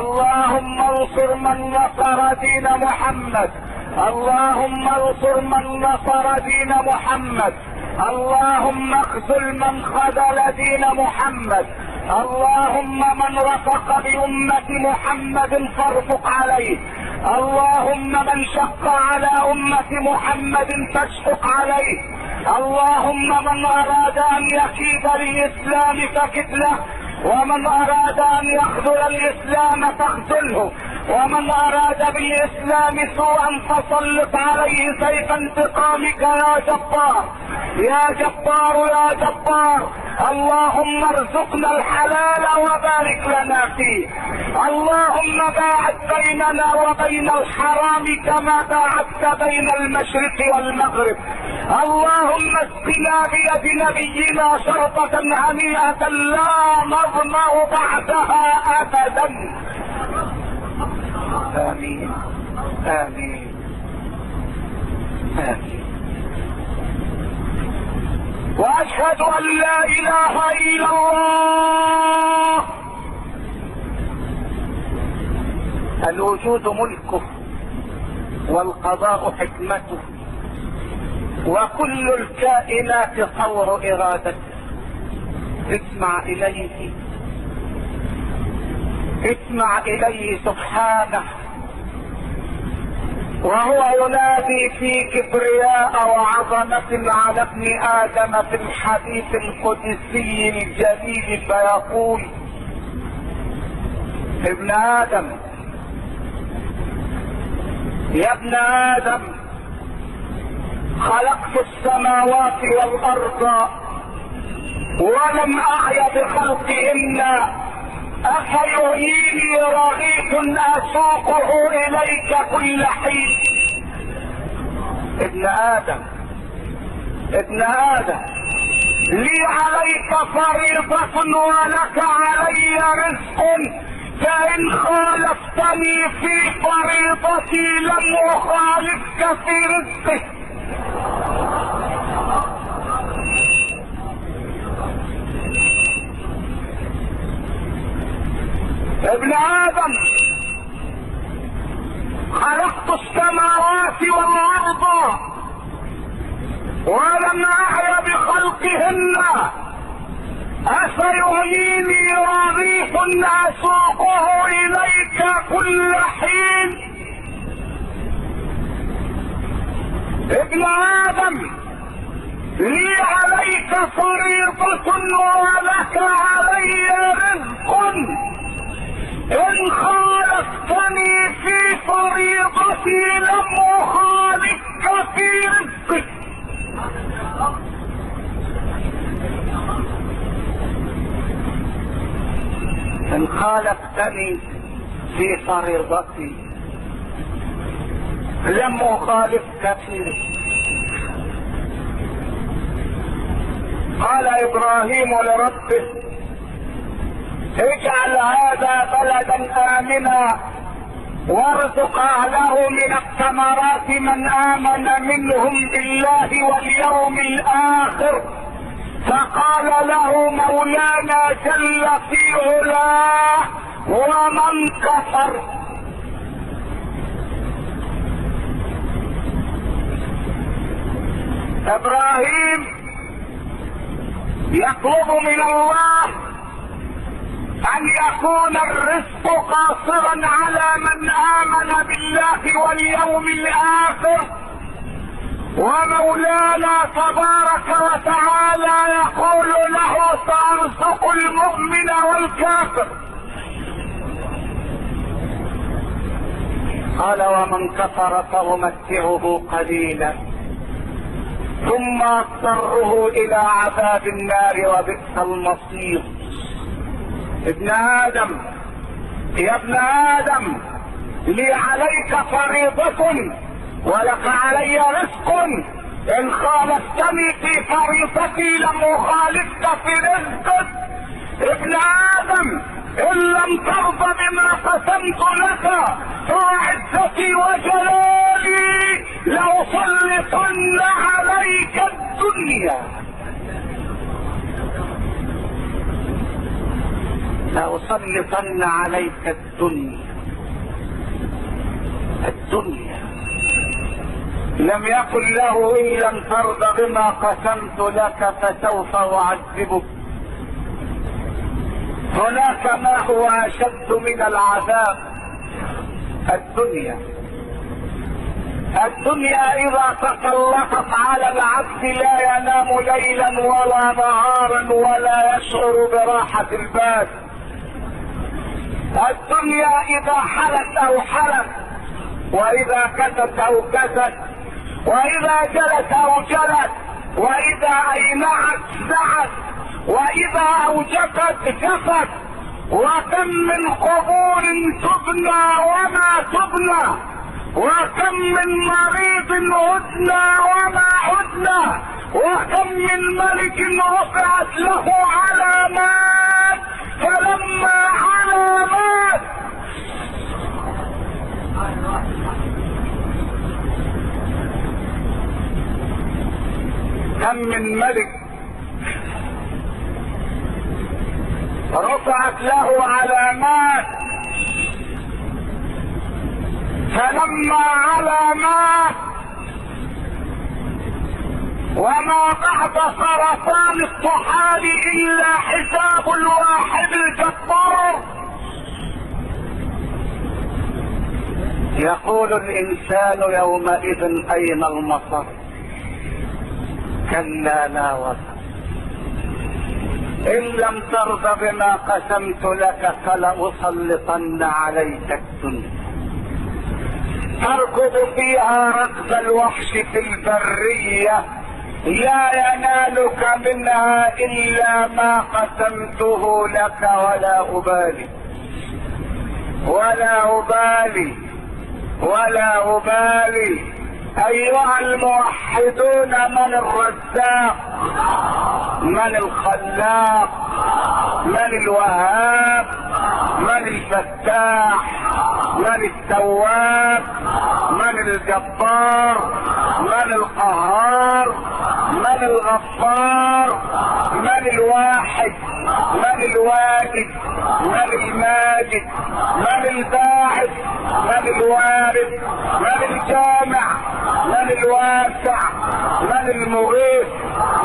اللهم انصر من نصر دين محمد. اللهم انصر من نصر دين محمد. اللهم اخذل من خذل دين محمد. اللهم من رفق بأمة محمد فارفق عليه. اللهم من شق على أمة محمد فاشفق عليه. اللهم من أراد أن يكيد للإسلام فكد له ومن أراد أن يخذل الإسلام فاخذله. ومن أراد بالإسلام سوءا فسلط عليه سيف انتقامك يا جبار يا جبار يا جبار اللهم ارزقنا الحلال وبارك لنا فيه. اللهم باعد بيننا وبين الحرام كما باعدت بين المشرق والمغرب. اللهم اسقنا بيد نبينا شرطة هنيئة لا نظمأ بعدها ابدا. آمين. آمين. آمين. وأشهد أن لا إله إلا الله. الوجود ملكه والقضاء حكمته. وكل الكائنات طور ارادته اسمع إليه. اسمع إليه سبحانه. وهو ينادي في كبرياء وعظمة على ابن آدم في الحديث القدسي الجليل فيقول ابن آدم يا ابن آدم خلقت السماوات والأرض ولم أعي بخلقهن أفيهيني رغيف أسوقه إليك كل حين. ابن آدم ابن آدم لي عليك فريضة ولك علي رزق. فإن خالفتني في فريضتي لم أخالفك في رزقك. ابن آدم. خلقت السماوات والأرض ولم اعي بخلقهن. افيهيني رغيف أسوقه إليك كل حين. ابن آدم لي عليك فريضة ولك علي رزق. ان خالفتني في فريضتي لم اخالفك في رزقك ان خالفتني في فريضتي لم اخالفك في رزقك قال إبراهيم لربه اجعل هذا بلدا آمنا وارزق أهله من الثمرات من آمن منهم بالله واليوم الآخر. فقال له مولانا جل في علاه ومن كفر؟ إبراهيم يطلب من الله أن يكون الرزق قاصرا على من آمن بالله واليوم الآخر. ومولانا تبارك وتعالى يقول له سارزق المؤمن والكافر. قال ومن كفر فأمتعه قليلا. ثم أضطره إلى عذاب النار وبئس المصير. ابن آدم يا ابن آدم لي عليك فريضة ولك علي رزق. إن خالفتني في فريضتي لم أخالفك في رزقك. ابن آدم إن لم ترضى بما قسمت لك فعزتي وجلالي لأسلطن عليك الدنيا. لأسلطن عليك الدنيا. الدنيا. لم يقل له إن لم ترضى بما قسمت لك فسوف أعذبك. هناك ما هو أشد من العذاب. الدنيا. الدنيا إذا تسلطت على العبد لا ينام ليلا ولا نهارا ولا يشعر براحة البال. الدنيا إذا حلت أو حلت وإذا كست أو كست وإذا جلت أو جلت وإذا اينعت سعت وإذا اوجفت جفت وكم من قبور تبنى وما تبنى. وكم من مريض عدنا وما عدنا وكم من ملك رفعت له علامات فلما علامات. كم من ملك رفعت له علامات فلما علامات وما بعد سرطان الطحال إلا حساب الواحد الجبار. يقول الإنسان يومئذ أين المصر؟ كلا لا وزر إن لم ترض بما قسمت لك فلأسلطن عليك الدنيا. تركض فيها ركض الوحش في البرية. لا ينالك منها إلا ما قسمته لك ولا أبالي. ولا أبالي. ولا أبالي. أيها الموحدون من الرزاق؟ من الخلاق؟ من الوهاب؟ من الفتاح؟ من التواب؟ من الجبار؟ من القهار؟ من الغفار؟ من الواحد؟ من الواجد؟ من الماجد؟ من الباعث؟ من الوارث؟ من الجامع؟ من الواسع من المغيث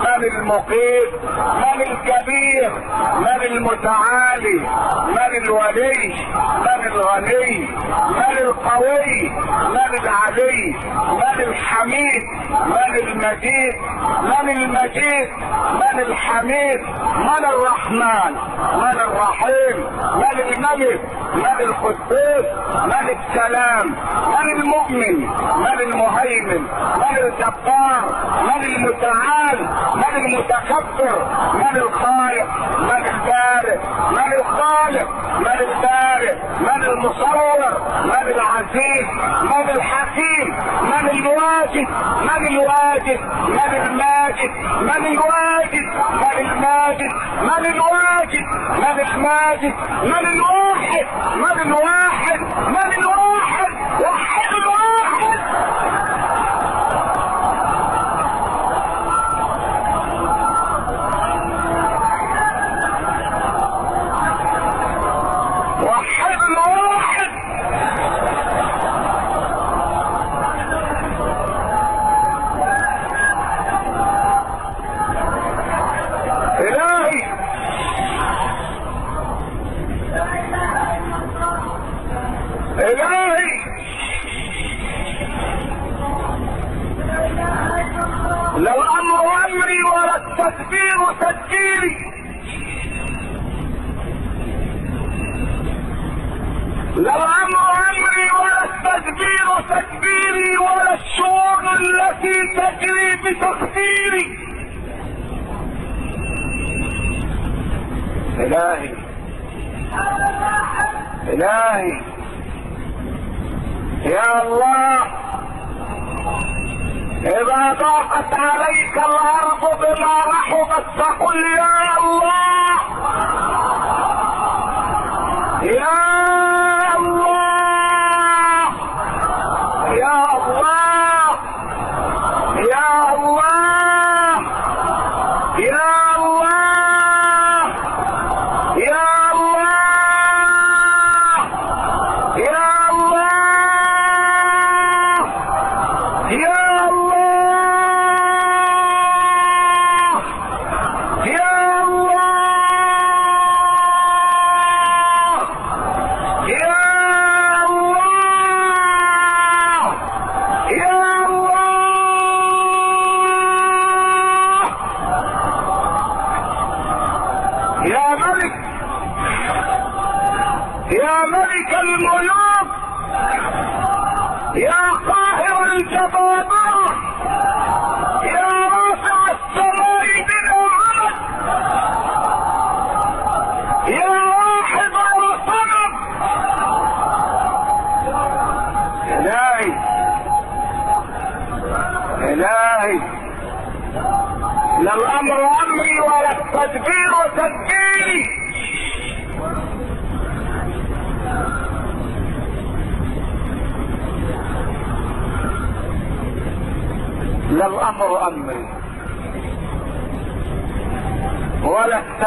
من المقيت من الكبير من المتعالي من الولي من الغني من القوي من العلي من الحميد من المجيد من المجيد من الحميد من الرحمن من الرحيم من الملك من القدوس من السلام من المؤمن من المهيمن. من الجبار من المتعال من المتكبر من الخالق من البارئ من الخالق من البارئ من المصور من العزيز من الحكيم من الواجد من الواجد من الماجد من الواجد من الماجد من الواجد من الماجد من الواحد من الواحد من الواحد وحد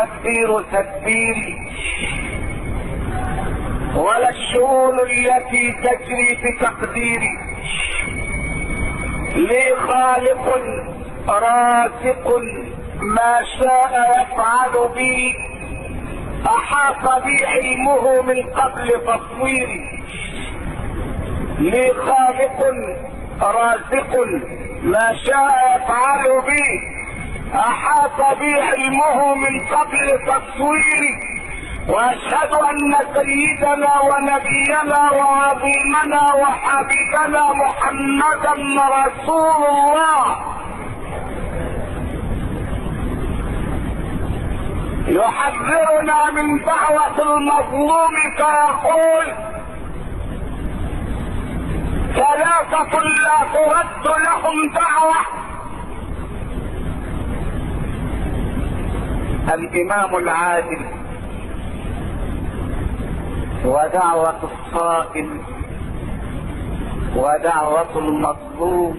ولا التدبير تدبيري ولا الشؤون التي تجري بتقديري. لي خالق رازق ما شاء يفعل بي. أحاط بي علمه من قبل تصويري لي خالق رازق ما شاء يفعل بي. أحاط بي علمه من قبل تصويري وأشهد أن سيدنا ونبينا وعظيمنا وحبيبنا محمدا رسول الله. يحذرنا من دعوة المظلوم فيقول ثلاثة لا ترد لهم دعوة الإمام العادل. ودعوة الصائم. ودعوة المظلوم.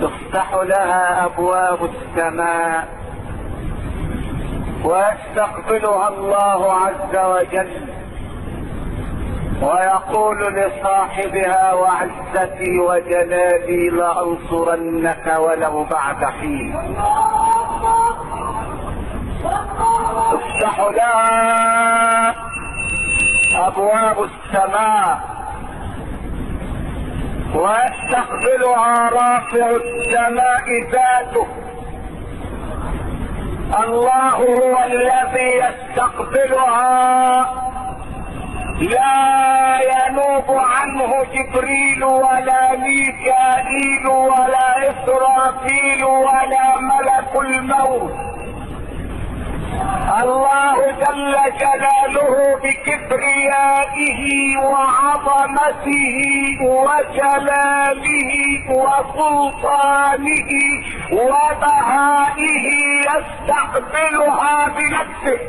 تفتح لها أبواب السماء. ويستقبلها الله عز وجل. ويقول لصاحبها وعزتي وجلالي لأنصرنك ولو بعد حين. تفتح لها أبواب السماء. ويستقبلها رافع السماء ذاته. الله هو الذي يستقبلها. لا ينوب عنه جبريل ولا ميكائيل ولا إسرافيل ولا ملك الموت. الله جل جلاله بكبريائه وعظمته وجلاله وسلطانه وبهائه يستقبلها بنفسه.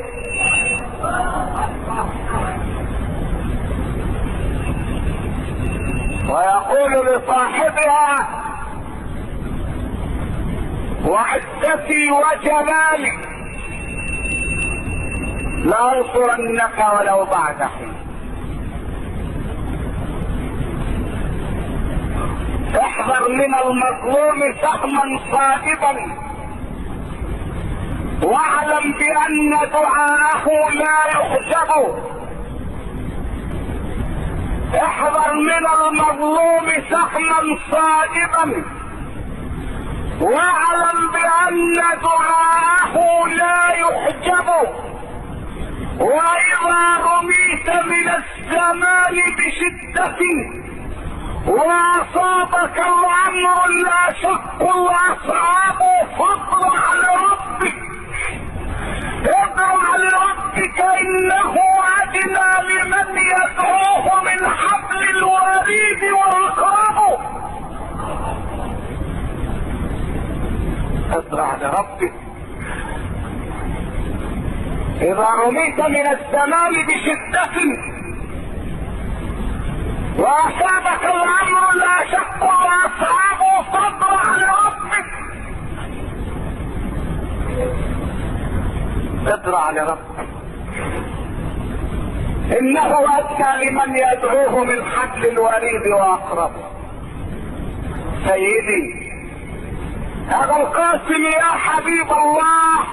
ويقول لصاحبها وعزتي وجلالي لأنصرنك ولو بعد حين. احذر من المظلوم سهما صائبا واعلم بأن دعاءه لا يحجب. احذر من المظلوم سهما صائبا واعلم بأن دعاءه لا يحجب. واذا رميت من الزمان بشدة. وأصابك الأمر لا شق الاصحاب فاطلع لربك اطلع لربك إنه أدنى لمن يدعوه من حبل الوريد واقربه اطلع لربك إذا رميت من الزمان بشدة وأصابك الامر لا شق واصحابه فاطلع لربك اطلع لربك إنه ادنى لمن يدعوه من حبل الوريد واقربه سيدي ابا القاسم يا حبيب الله.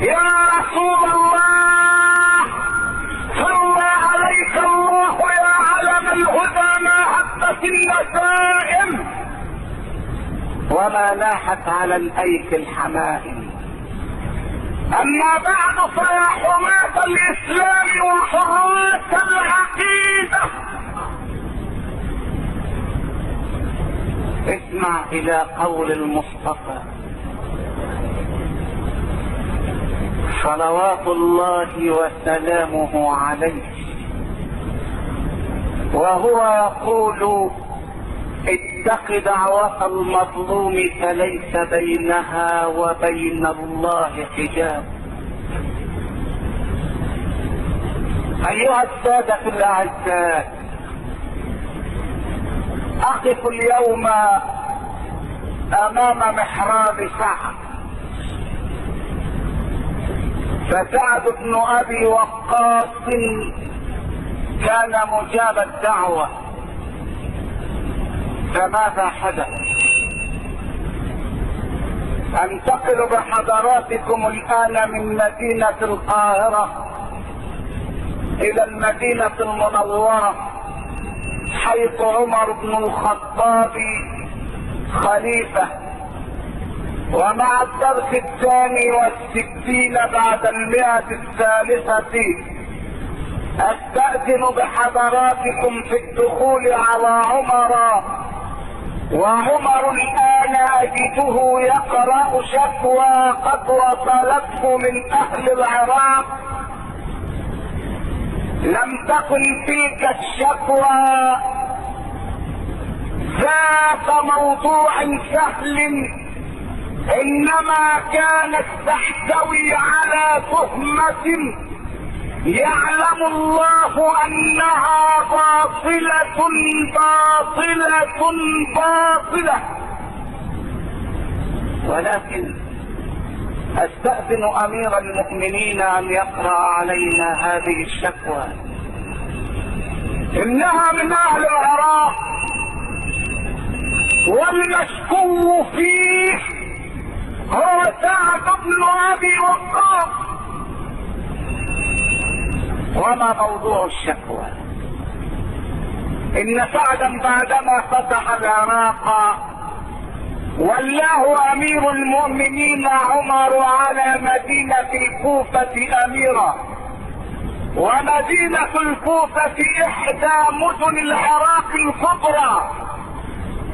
يا رسول الله صلى عليك الله يا علم الهدى ما هبت النسائم وما لاحت على الأيك الحمائم. أما بعد فيا حماة الإسلام وحراس العقيدة. اسمع إلى قول المصطفى. صلوات الله وسلامه عليه. وهو يقول اتق دعوة المظلوم فليس بينها وبين الله حجاب. أيها السادة الأعزاء أقف اليوم أمام محراب سعد. فسعد بن أبي وقاص كان مجاب الدعوة. فماذا حدث؟ انتقل بحضراتكم الآن من مدينة القاهرة إلى المدينة المنورة حيث عمر بن الخطاب خليفة. ومع الدرس الثاني والستين بعد المئة الثالثة. أستأذن بحضراتكم في الدخول على عمر. وعمر الآن أجده يقرأ شكوى قد وصلته من أهل العراق. لم تكن تلك الشكوى ذات موضوع سهل إنما كانت تحتوي على تهمة يعلم الله أنها باطلة باطلة باطلة. ولكن أستأذن أمير المؤمنين أن يقرأ علينا هذه الشكوى. إنها من أهل العراق والمشكو فيه هو سعد بن ابي وقاص وما موضوع الشكوى؟ إن سعدا بعدما فتح العراق ولاه أمير المؤمنين عمر على مدينة الكوفة أميرا. ومدينة الكوفة إحدى مدن العراق الكبرى.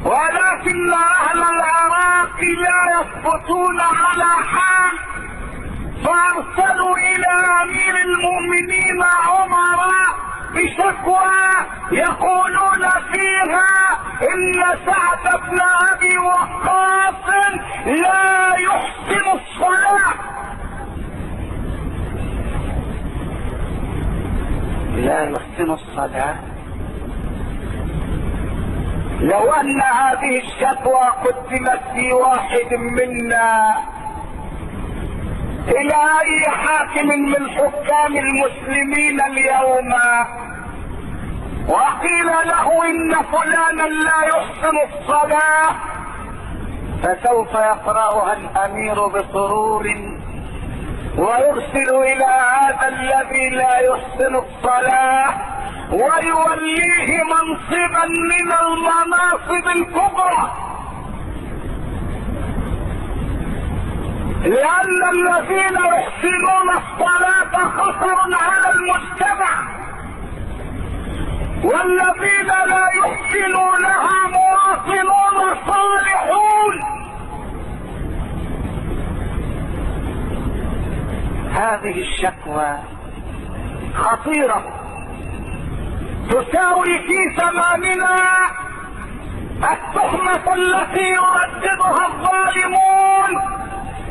ولكن أهل العراق لا يثبتون على حال فأرسلوا إلى أمير المؤمنين عمر بشكوى يقولون فيها إن سعد بن أبي وقاص لا يحسن الصلاة. لا يحسن الصلاة. لو أن هذه الشكوى قدمت في واحد منا إلى أي حاكم من حكام المسلمين اليوم وقيل له إن فلانا لا يحسن الصلاة فسوف يقرأها الأمير بسرور ويرسل إلى هذا الذي لا يحسن الصلاة ويوليه منصبا من المناصب الكبرى. لأن الذين يحسنون الصلاة خطر على المجتمع. والذين لا يحسنونها مواطنون صالحون. هذه الشكوى خطيرة. تساوي في زماننا التهمة التي يرددها الظالمون.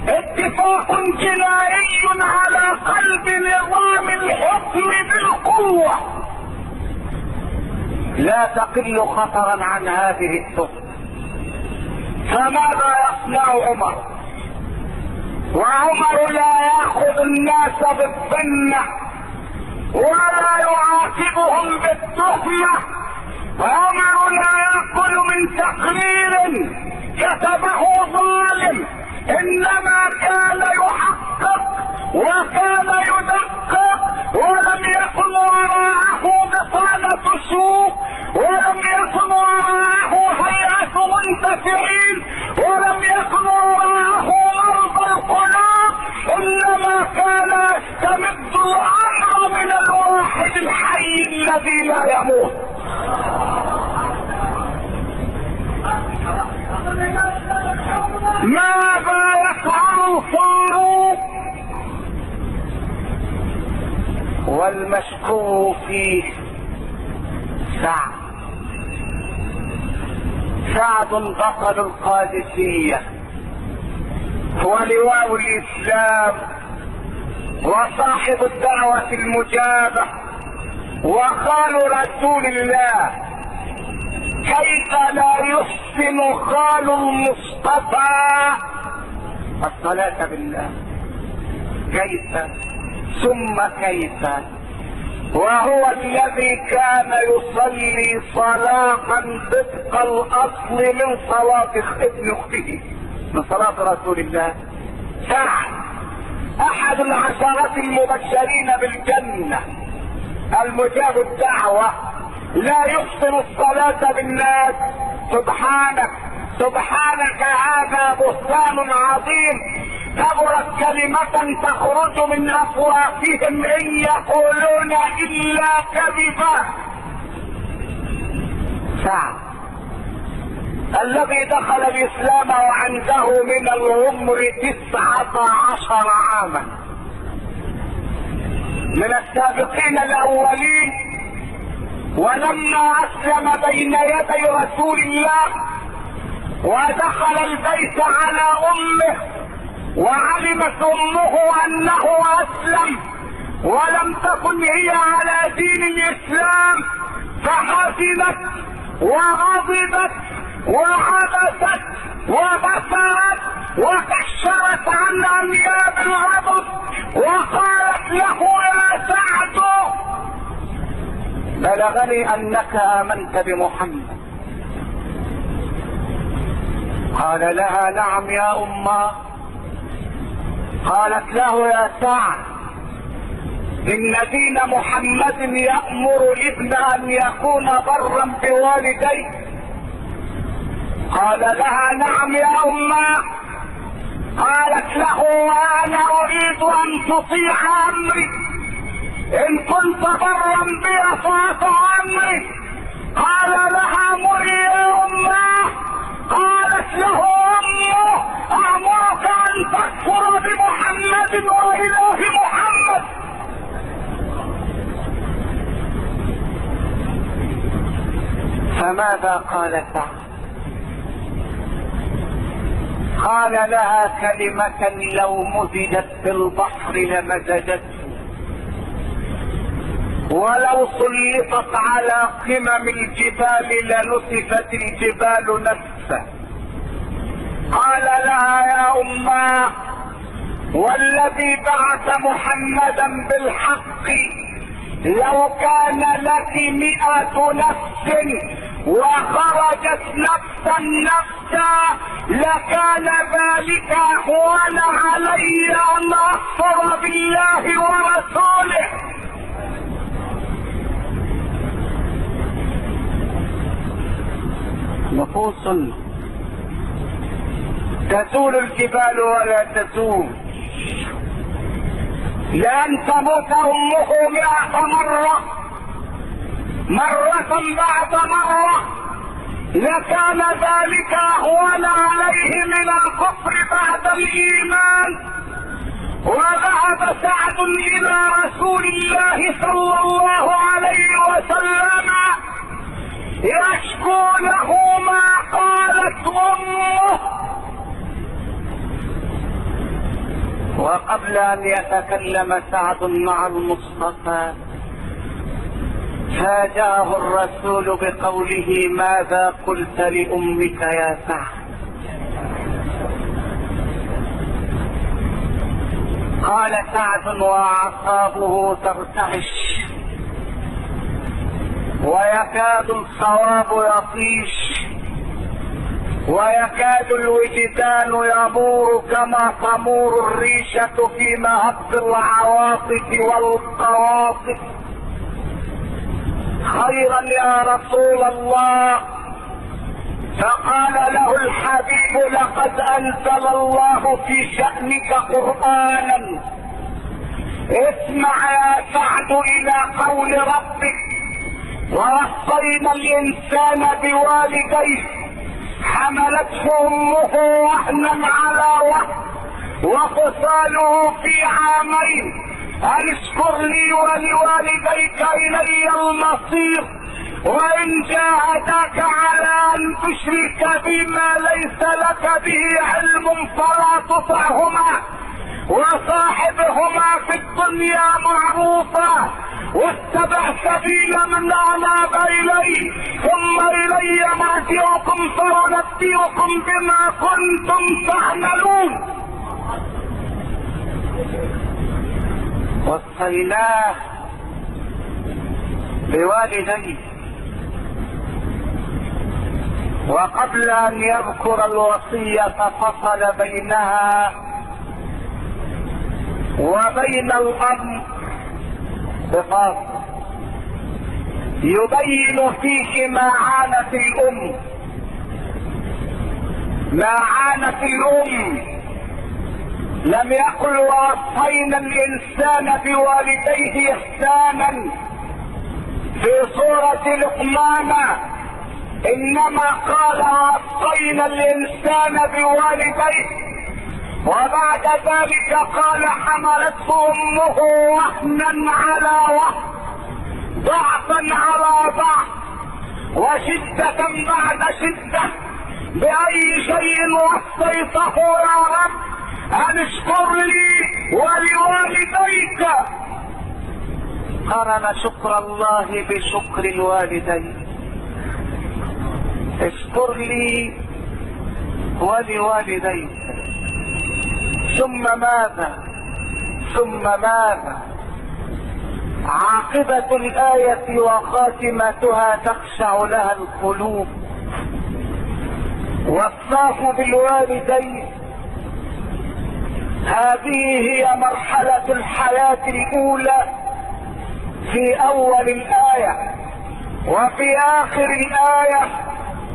اتفاق جنائي على قلب نظام الحكم بالقوة. لا تقل خطرا عن هذه التهمة. فماذا يصنع عمر؟ وعمر لا يأخذ الناس بالظنة ولا يعاقبهم بالتهمة. عمر لا يأكل من تقرير كتبه ظالم. إنما كان يحقق وكان يدقق ولم يكن وراءه بطانة سوء. ولم يكن الله هيئة منتفعين. ولم يكن الله أرض القناة إنما كان يستمد الأمر من الواحد الحي الذي لا يموت. ماذا يفعل الفاروق؟ والمشكوك فيه سعد سعد بطل القادسية. هو لواء الإسلام وصاحب الدعوة المجابة وخال رسول الله. كيف لا يحسن خال المصطفى؟ الصلاة بالله. كيف؟ ثم كيف؟ وهو الذي كان يصلي صلاة طبق الأصل من صلاة ابن أخته من صلاة رسول الله. سعد أحد العشرة المبشرين بالجنة. المجاب الدعوة. لا يحسن الصلاة بالناس. سبحانك. سبحانك هذا بهتان عظيم. كبرت كلمة تخرج من أفواههم إن يقولون إلا كذبا. سعد الذي دخل الإسلام وعنده من العمر تسعة عشر عاما. من السابقين الأولين ولما أسلم بين يدي رسول الله ودخل البيت على أمه وعلمت امه أنه أسلم ولم تكن هي على دين الإسلام فحزنت وغضبت وعبست وبصرت وكشرت عن انياب الغضب وقالت له يا سعد بلغني أنك آمنت بمحمد. قال لها نعم يا أمة. قالت له يا سعد إن دين محمد يأمر الابن أن يكون برا بوالديه. قال لها نعم يا أمة. قالت له وأنا أريد أن تطيع أمري. إن كنت برا بي فاطع أمري. قال لها مري يا أمة. قالت له أمه امرك ان تكفر بمحمد وإله محمد؟ فماذا قال سعد قال لها كلمة لو مزجت في البحر لمزجته ولو سلطت على قمم الجبال لنسفت الجبال نسفا قال لها يا اماه والذي بعث محمدا بالحق لو كان لك مئة نفس وخرجت نفسا نفسا لكان ذلك اهون علي أن أكفر بالله ورسوله. نفوس. تزول الجبال ولا تزول لأن تموت أمه مئة مرة. مرة بعد مرة. لكان ذلك اهون عليه من الكفر بعد الإيمان. وذهب سعد إلى رسول الله صلى الله عليه وسلم. يشكو له ما قالت أمه. وقبل أن يتكلم سعد مع المصطفى فاجأه الرسول بقوله ماذا قلت لأمك يا سعد؟ قال سعد وأعصابه ترتعش. ويكاد الصواب يطيش. ويكاد الوجدان يمور كما تمور الريشة في مهب العواطف والقواطف خيرا يا رسول الله. فقال له الحبيب لقد أنزل الله في شأنك قرآنا. اسمع يا سعد إلى قول ربك. ووصينا الإنسان بوالديه. حملته أمه وهنا على وهن وفصاله في عامين. أن اشكر لي ولوالديك إلي المصير. وإن جاهداك على أن تشرك بما ليس لك به علم فلا تطعهما وصاحبهما في الدنيا معروفا. واتبع سبيل من آناب إلي ثم إلي مرجعكم فأنبئكم بما كنتم تعملون. وصيناه بوالديه. وقبل أن يذكر الوصية فصل بينها وبين الأمر بفاصل يبين فيه ما عانت الأم. ما عانت الأم. لم يقل ووصينا الإنسان بوالديه إحسانا. في سورة لقمان إنما قال وصينا الإنسان بوالديه وبعد ذلك قال حملته أمه وهنا على وهن ضعفا على ضعف وشدة بعد شدة بأي شيء وصيته يا رب أن اشكر لي ولوالديك. قرن شكر الله بشكر الوالدين. اشكر لي ولوالديك. ثم ماذا ثم ماذا عاقبة الآية وخاتمتها تخشع لها القلوب. والصاف بالوالدين. هذه هي مرحلة الحياة الأولى في أول الآية. وفي آخر الآية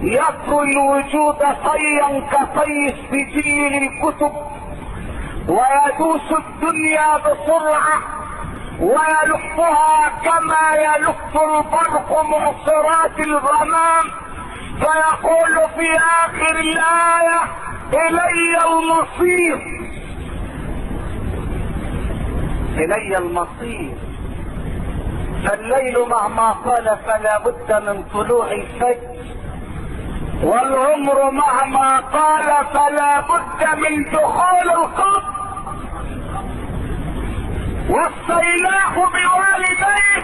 يطوي الوجود طيا كطي السجل للكتب ويدوس الدنيا بسرعة ويلفها كما يلف البرق معصرات الغمام. فيقول في آخر الآية إلي المصير. إلي المصير. فالليل مهما طال فلا بد من طلوع الفجر. والعمر مهما طال فلا بد من دخول القبر. وصيناه بوالديه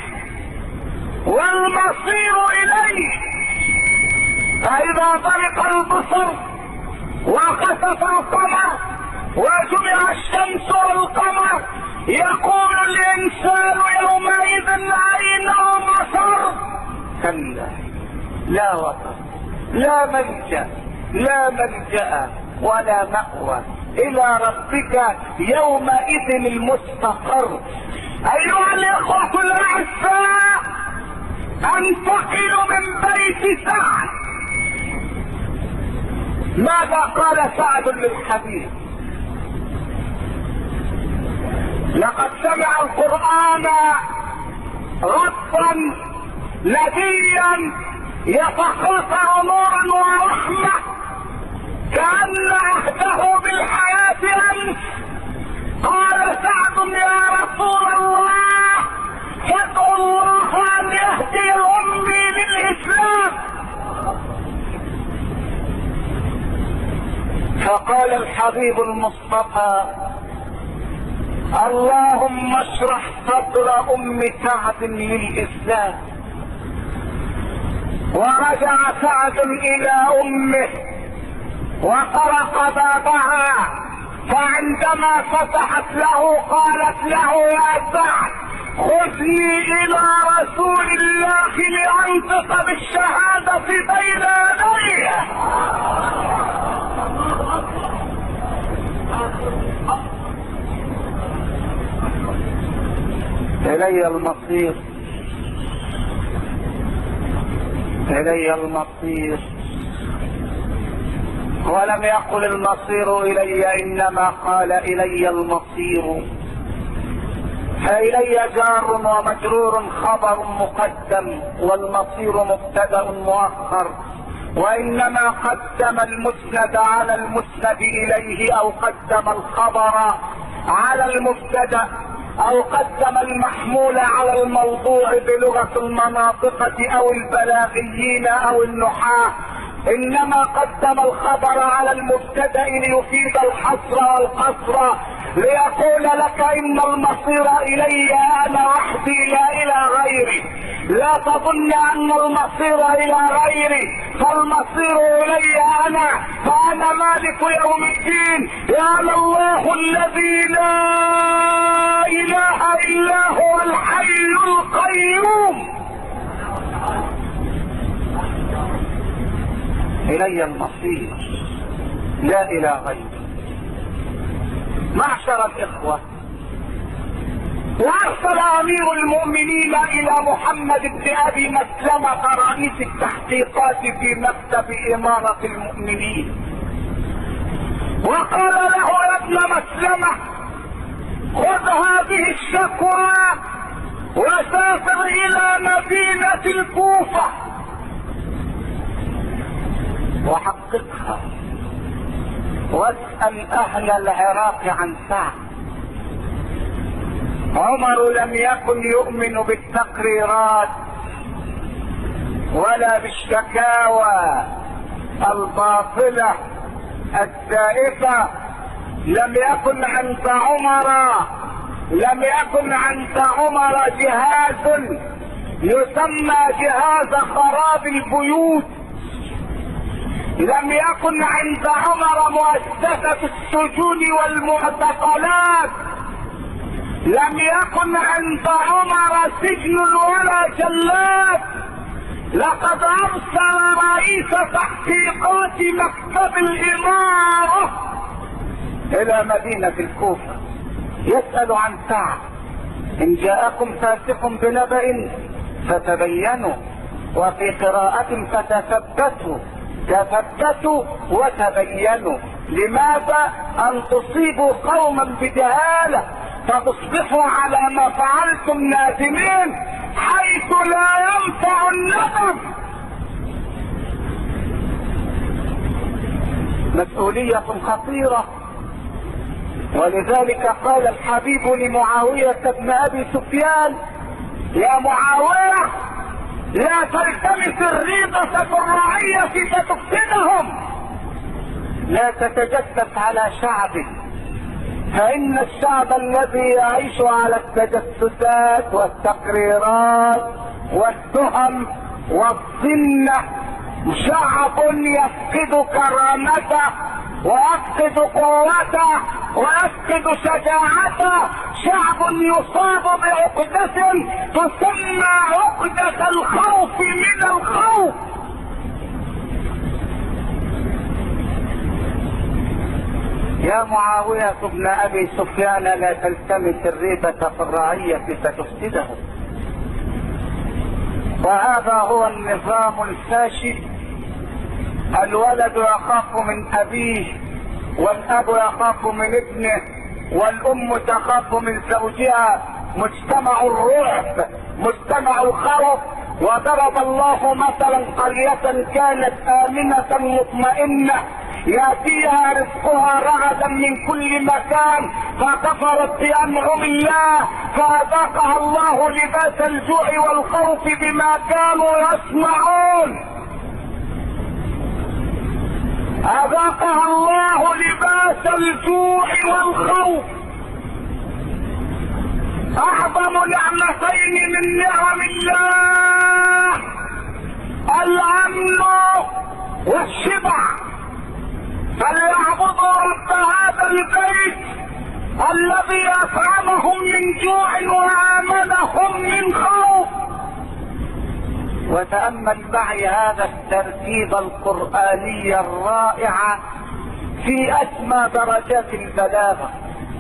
والمصير إليه. فإذا ضرق البصر وخسف القمر وجمع الشمس والقمر يقول الإنسان يومئذ أين المصر؟ كلا. لا وطن لا ملجأ لا ملجأ ولا مأوى. إلى ربك يومئذ المستقر. أيها الإخوة الاعزاء انتقل من بيت سعد. ماذا قال سعد للحبيب؟ لقد سمع القرآن ربا نبيا يتخلق نورا ورحمة. كأن عهده بالحياة أمس قال سعد يا رسول الله فادعو الله أن يهدي أمي للإسلام فقال الحبيب المصطفى اللهم اشرح صدر أم سعد للإسلام. ورجع سعد إلى أمه. وطرق بابها فعندما فتحت له قالت له يا سعد خذني إلى رسول الله لأنطق بالشهادة بين يديه. إلي المصير. إلي المصير. ولم يقل المصير إلي إنما قال إلي المصير. فإلي جار ومجرور خبر مقدم والمصير مبتدأ مؤخر. وإنما قدم المسند على المسند إليه أو قدم الخبر على المبتدأ أو قدم المحمول على الموضوع بلغة المناطقة أو البلاغيين أو النحاة. إنما قدم الخبر على المبتدأ ليفيد الحصر والقصر ليقول لك إن المصير إلي أنا وحدي لا إلى غيري. لا تظن أن المصير إلى غيري. فالمصير إلي أنا فأنا مالك يوم الدين. يا الله الذي لا إله إلا هو الحي القيوم. إلي المصير. لا إلى غيري. معشر الإخوة وأرسل أمير المؤمنين إلى محمد بن أبي مسلمة رئيس التحقيقات في مكتب إمارة المؤمنين. وقال له يا ابن مسلمة خذ هذه الشكوى وسافر إلى مدينة الكوفة. وحققها. واسأل أهل العراق عن سعد. عمر لم يكن يؤمن بالتقريرات ولا بالشكاوى الباطلة الزائفة لم يكن عند عمر لم يكن عند عمر جهاز يسمى جهاز خراب البيوت. لم يكن عند عمر مؤسسة السجون والمعتقلات. لم يكن عند عمر سجن ولا جلاد. لقد أرسل رئيس تحقيقات مكتب الإمارة إلى مدينة الكوفة يسأل عن سعد إن جاءكم فاسق بنبأ فتبينوا وفي قراءة فتثبتوا تثبتوا وتبينوا. لماذا أن تصيبوا قوما بجهالة فتصبحوا على ما فعلتم نادمين حيث لا ينفع الندم مسؤولية خطيرة. ولذلك قال الحبيب لمعاوية بن أبي سفيان يا معاوية لا تلتمس الريبة في الرعية فتفسدهم لا تتجسس على شعبك فإن الشعب الذي يعيش على التجسسات والتقريرات والتهم والظنة شعب يفقد كرامته ويفقد قوته ويفقد شجاعته. شعب يصاب بعقدة تسمى عقدة الخوف من الخوف. يا معاوية بن أبي سفيان لا تلتمس الريبة في الرعية فتفسده وهذا هو النظام الفاشل. الولد يخاف من أبيه والأب يخاف من ابنه والأم تخاف من زوجها. مجتمع الرعب مجتمع الخوف. وضرب الله مثلا قرية كانت آمنة مطمئنة يأتيها رزقها رغدا من كل مكان فكفرت بأنعم الله فأذاقها الله لباس الجوع والخوف بما كانوا يصنعون. أذاقها الله لباس الجوع والخوف. أعظم نعمتين من نعم الله الأمن والشبع. فليعبدوا رب هذا البيت الذي أطعمهم من جوع وآمنهم من خوف. وتأمل معي هذا الترتيب القرآني الرائع في أسمى درجات البلاغة.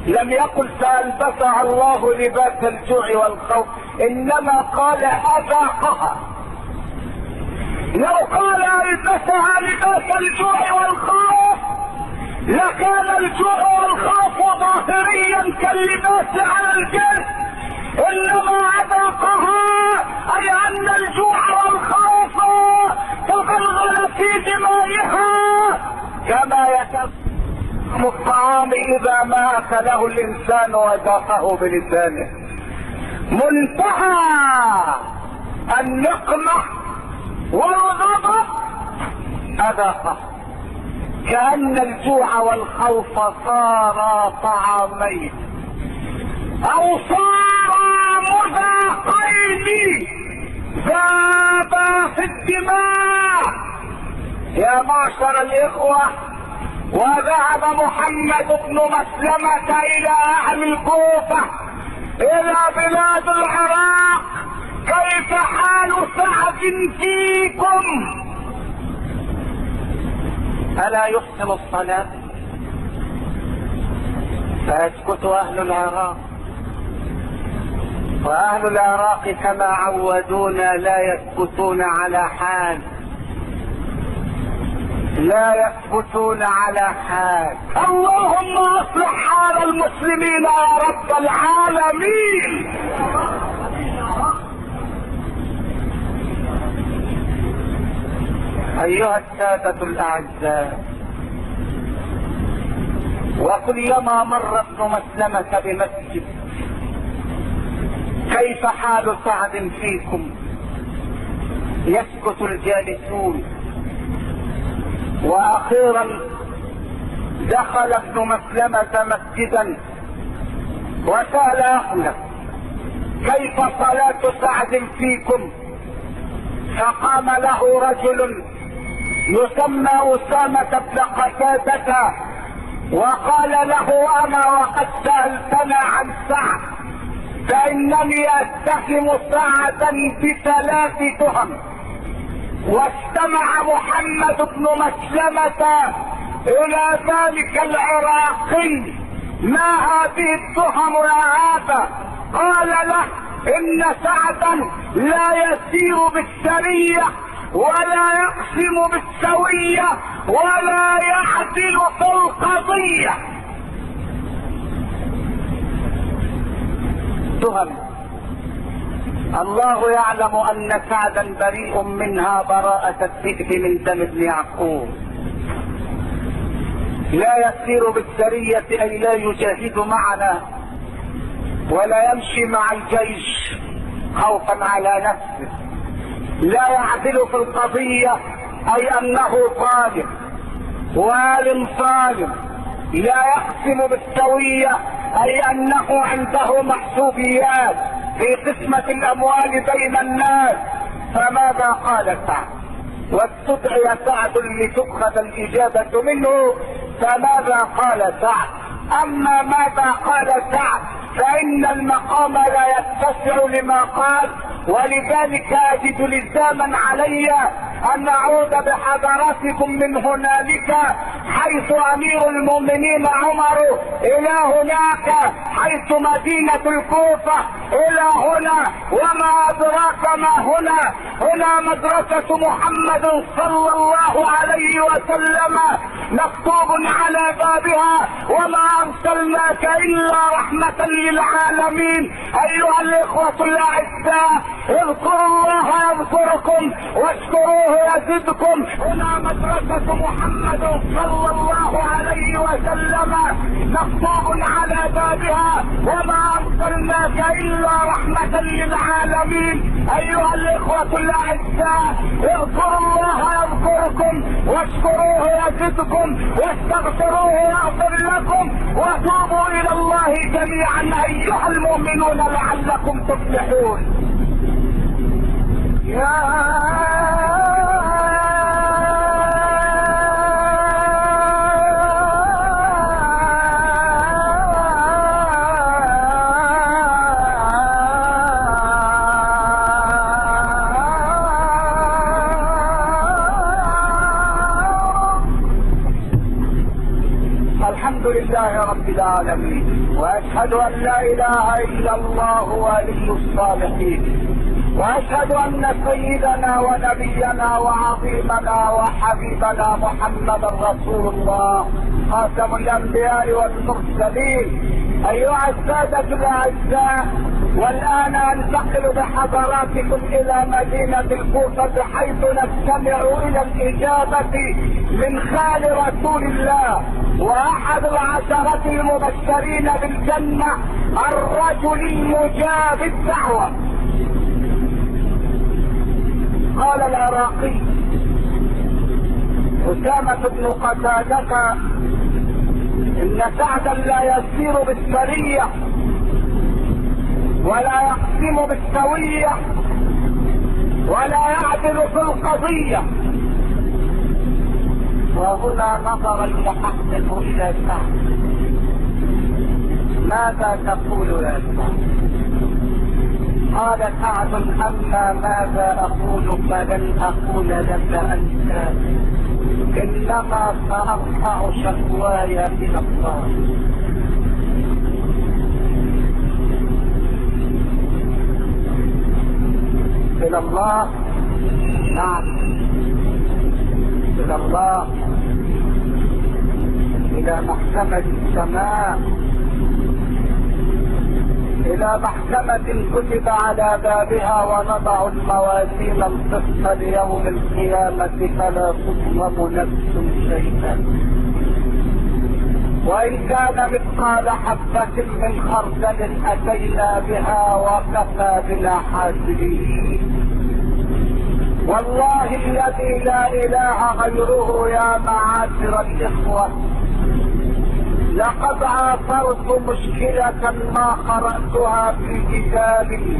لم يقل فألبسها الله لباس الجوع والخوف إنما قال أذاقها. لو قال ألبسها لباس الجوع والخوف لكان الجوع والخوف ظاهريا كاللباس على الجسم إنما أذاقها أي أن الجوع والخوف تغلغل في دمائها كما يتم الطعام إذا ما اكله الإنسان وذاقه بلسانه. منتهى النقمه والغضب أذاقه. كأن الجوع والخوف صارا طعامين. أو صارا مذاقين ذابا في الدماء. يا معشر الإخوة وذهب محمد بن مسلمة إلى أهل الكوفة إلى بلاد العراق. كيف حال سعد فيكم؟ ألا يحسن الصلاة؟ فيسكت أهل العراق. وأهل العراق كما عودونا لا يثبتون على حال. لا يثبتون على حال. اللهم أصلح حال المسلمين يا رب العالمين. أيها السادة الأعزاء وكلما مر ابن مسلمة بمسجد كيف حال سعد فيكم؟ يسكت الجالسون. وأخيرا دخل ابن مسلمة مسجدا وسأل أهله كيف صلاة سعد فيكم؟ فقام له رجل يسمى أسامة بن قتادة وقال له أنا وقد سألتنا عن سعد. فإنني أتهم سعدا بثلاث تهم واستمع محمد بن مسلمة إلى ذلك العراقي. ما هذه التهم يا هذا؟ قال له إن سعدا لا يسير بالسرية ولا يقسم بالسوية ولا يعدل في القضية. تهم الله يعلم أن سعدا بريء منها براءة الذئب من دم ابن يعقوب. لا يسير بالسرية أي لا يجاهد معنا ولا يمشي مع الجيش خوفا على نفسه. لا يعدل في القضية أي أنه ظالم وال ظالم لا يقسم بالسوية أي أنه عنده محسوبيات في قسمة الأموال بين الناس. فماذا قال سعد؟ واستدعي سعد لتؤخذ الإجابة منه. فماذا قال سعد؟ أما ماذا قال سعد؟ فإن المقام لا يتسع لما قال ولذلك أجد لزاما علي أن أعود بحضراتكم من هنالك حيث أمير المؤمنين عمر إلى هناك حيث مدينة الكوفة إلى هنا وما أدراك ما هنا؟ هنا مدرسة محمد صلى الله عليه وسلم مكتوب على بابها وما أرسلناك إلا رحمة للعالمين أيها الإخوة الأعزاء اذكروا الله يذكركم واشكروه يزدكم. هنا مدرسة محمد صلى الله عليه وسلم مكتوب على بابها وما أرسلناك إلا رحمة للعالمين. أيها الإخوة الأعزاء اذكروا الله يذكركم واشكروه يزدكم واستغفروه يغفر لكم وتوبوا إلى الله جميعا. أيها المؤمنون لعلكم تفلحون. يا الحمد لله رب العالمين. وأشهد أن لا إله إلا الله ولي الصالحين. وأشهد أن سيدنا ونبينا وعظيمنا وحبيبنا محمدا رسول الله خاتم الأنبياء والمرسلين. أيها السادة الأعزاء والآن أنتقل بحضراتكم إلى مدينة الكوفة حيث نستمع إلى الإجابة من خال رسول الله. وأحد العشرة المبشرين بالجنة الرجل المجاب الدعوة. قال العراقي أسامة بن قتادة إن سعدا لا يسير بالسرية ولا يقسم بالسوية ولا يعدل في القضية. وهنا نظر المحقق إلى سعد ماذا تقول يا سعد قال سعد أما ماذا أقول فلن أقول لك أنت. إنما سأرفع شكواي إلى الله إلى الله. نعم. إلى الله. إلى محكمة السماء. إلى محكمة كتب على بابها ونضع الموازين القسط ليوم القيامة فلا تظلم نفس شيئا. وإن كان مثقال حبة من خردل أتينا بها وكفى بنا حاسبين والله الذي لا إله غيره يا معاشر الإخوة. لقد عاصرت مشكلة ما قرأتها في كتابي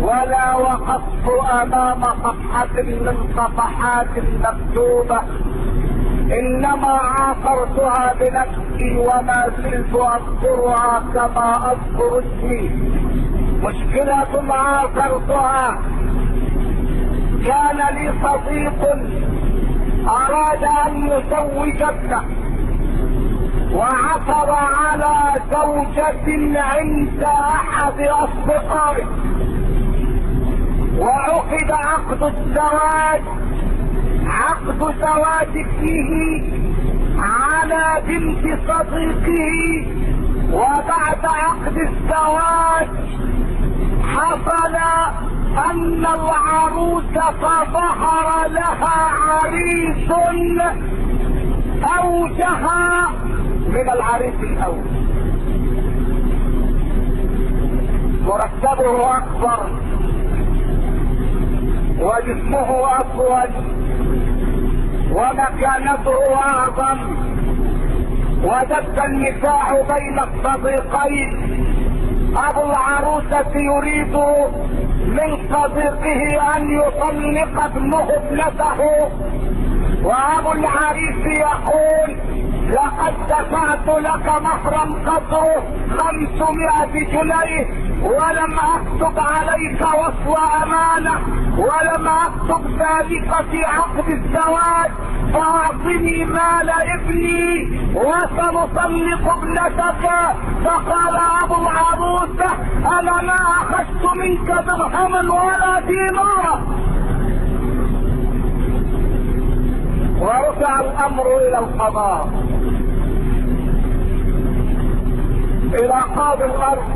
ولا وقفت أمام صفحة من صفحات مكتوبة إنما عاصرتها بنفسي وما زلت أذكرها كما أذكر اسمي. مشكلة عاصرتها. كان لي صديق أراد أن يزوج ابنه وعثر على زوجة عند أحد أصدقائه. وعقد عقد الزواج عقد زواج ابنه على بنت صديقه. وبعد عقد الزواج حصل أن العروس فظهر لها عريس أوجها من العريس الأول. مرتبه أكبر. وجسمه اسود ومكانته أعظم. ودب النزاع بين الصديقين. أبو العروسة يريد من صديقه أن يطلق ابنه ابنته. وأبو العريس يقول دفعت لك مهرا قدره خمسمائة جنيه ولم أكتب عليك وصل أمانة ولم أكتب ذلك في عقد الزواج. فأعطني مال ابني وسنطلق ابنتك. فقال أبو العروسة أنا ما أخذت منك درهما ولا دينارا. ورفع الأمر إلى القضاء. إلى قاضي الأرض.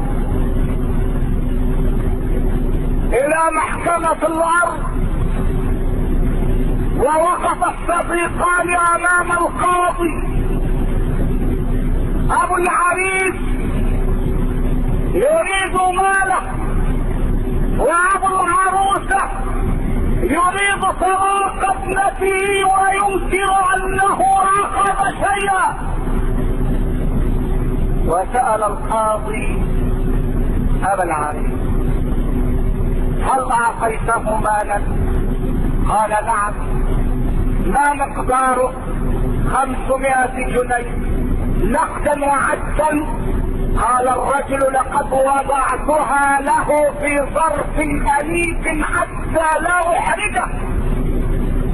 إلى محكمة الأرض. ووقف الصديقان أمام القاضي. أبو العريس يريد ماله. وأبو العروسة يريد طلاق ابنته وينكر أنه اخذ شيئا. وسأل القاضي ابا العريس هل اعطيته مالا قال نعم. ما مقداره خمسمائة جنيه؟ نقدا وعدا. قال الرجل لقد وضعتها له في ظرف أليف حتى لا أحرجه.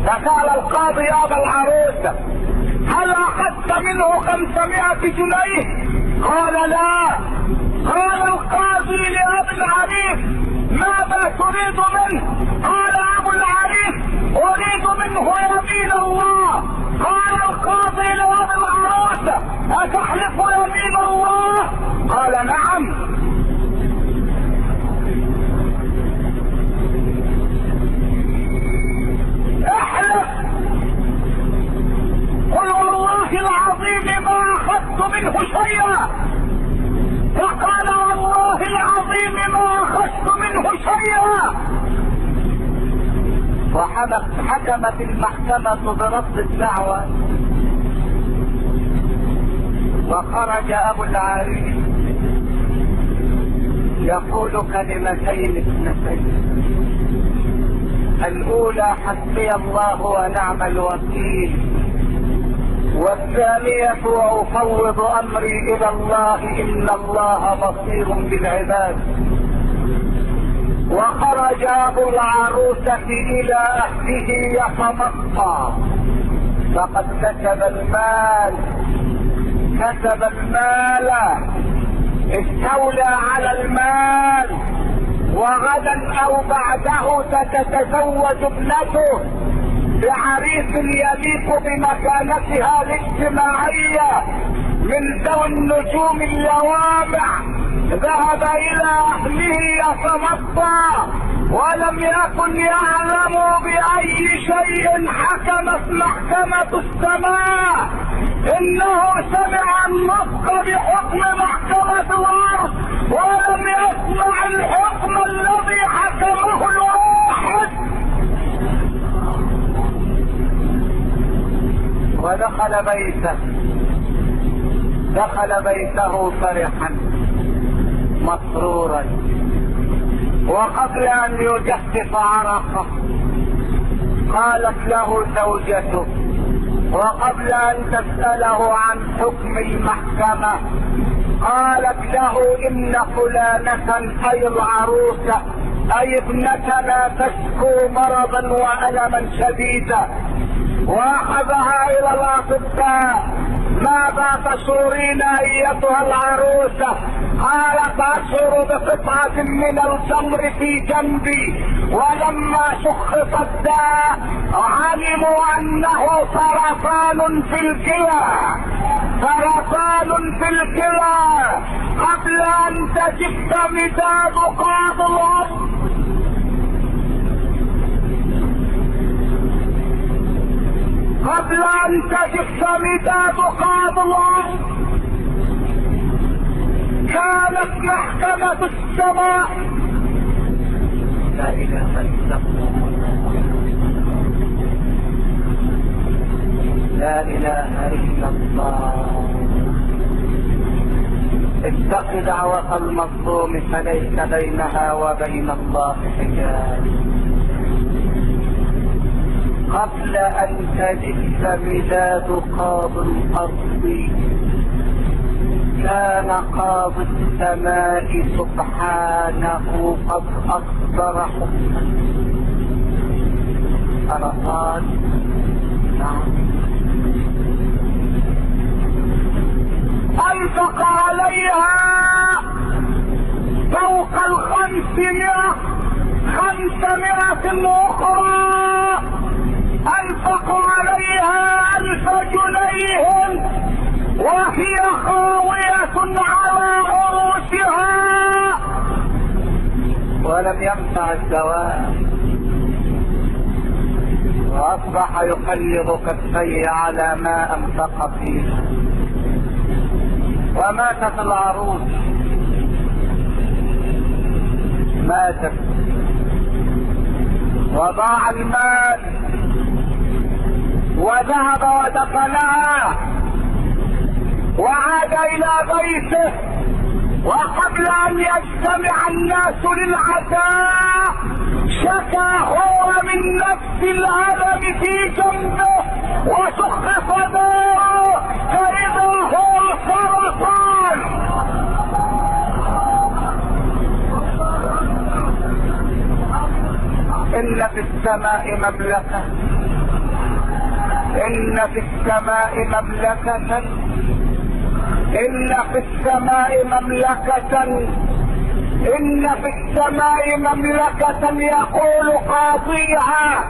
فقال القاضي يا أبا العروسة هل أخذت منه خمسمائة جنيه؟ قال لا. قال القاضي لأبي العريف ماذا تريد منه؟ قال أبو العريف أريد منه يمين الله. قال القاضي لأبي العروس أتحلف يمين الله؟ قال نعم. احلف. قل والله العظيم ما أخذت منه شيئا. فقال والله العظيم ما أخذت منه شيئا. فحكمت المحكمة برد الدعوة. وخرج أبو العريش يقول كلمتين اثنتين. الأولى حسبي الله ونعم الوكيل. والثانية وأفوض أمري إلى الله إن الله بصير بالعباد. وخرج أبو العروسة إلى أهله يتمطى فقد كسب المال. كسب المال. استولى على المال. وغدا أو بعده ستتزوج ابنته. بعريس يليق بمكانتها الاجتماعية من ذوي النجوم اللوامع ذهب إلى أهله يتمطى ولم يكن يعلم بأي شيء حكمت محكمة السماء. إنه سمع النطق بحكم محكمة الأرض ولم يسمع الحكم الذي حكمه ودخل بيته. دخل بيته فرحا مسرورا. وقبل أن يجفف عرقه قالت له زوجته وقبل أن تسأله عن حكم المحكمة قالت له إن فلانة اي العروسه أي ابنتنا تشكو مرضا والما شديدا. واخذها إلى الاطباء ماذا تشعرين أيتها العروسة؟ قالت اشعر بقطعة من الجمر في جنبي. ولما شخص الداء علموا أنه سرطان في الكلى. سرطان في الكلى. قبل أن تجف مداد قاض الأرض قبل قاض الأرض كانت محكمة السماء. لا إله إلا الله. لا إله إلا الله. اتق دعوة المظلوم فليس بينها وبين الله حجاب. قبل أن تجف مداد قاض الأرض. كان قاضي السماء سبحانه قد اصدر حكما. نعم. أنفق عليها فوق الخمسمائة خمسمائة أخرى انفقوا عليها الف جنيه وهي خاوية على عروشها ولم ينفع الدواء وأصبح يقلب كفيه على ما أنفق فيها وماتت العروس. ماتت. وضاع المال. وذهب ودفنها وعاد إلى بيته. وقبل أن يجتمع الناس للعزاء شكى هو من نفس الالم في جنبه. وشخص داره فاذا هو سرطان إن في السماء مملكه إن في السماء مملكة. إن في السماء مملكة. إن في السماء مملكة يقول قاضيها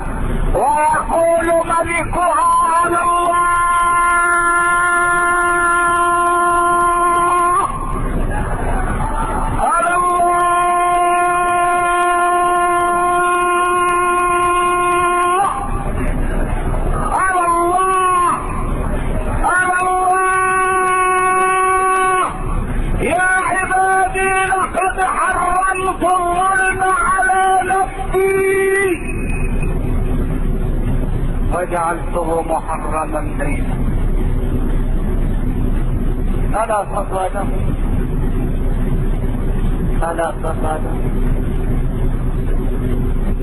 ويقول ملكها على الله على الله على الله على الله يا عبادي لقد حرمت الظلم على وجعلته محرما ليلا ألا تصادم ألا تصادم